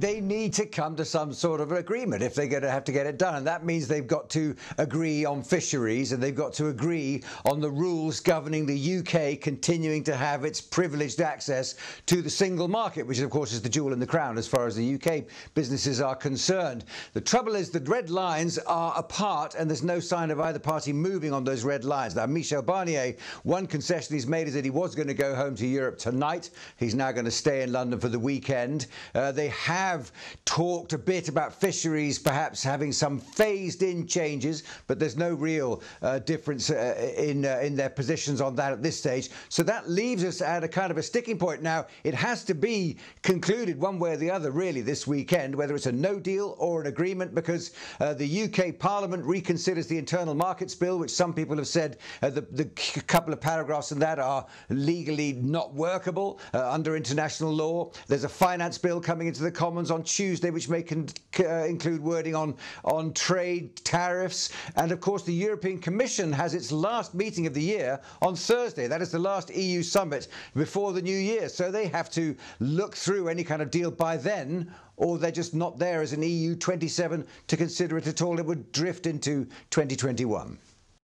they need to come to some sort of agreement if they're going to have to get it done. And that means they've got to agree on fisheries and they've got to agree on the rules governing the UK continuing to have its privileged access to the single market, which of course is the jewel in the crown as far as the UK businesses are concerned. The trouble is the red lines are apart and there's no sign of either party moving on those red lines. Now, Michel Barnier, one concession he's made is that he was going to go home to Europe tonight. He's now going to stay in London for the weekend. Uh, they have have talked a bit about fisheries perhaps having some phased in changes, but there's no real uh, difference uh, in, uh, in their positions on that at this stage. So that leaves us at a kind of a sticking point. Now, it has to be concluded one way or the other, really, this weekend, whether it's a no deal or an agreement, because uh, the UK Parliament reconsiders the Internal Markets Bill, which some people have said uh, the, the couple of paragraphs in that are legally not workable uh, under international law. There's a finance bill coming into the Commons Commons on Tuesday, which may uh, include wording on, on trade tariffs. And of course, the European Commission has its last meeting of the year on Thursday. That is the last EU summit before the new year. So they have to look through any kind of deal by then, or they're just not there as an EU 27 to consider it at all. It would drift into 2021.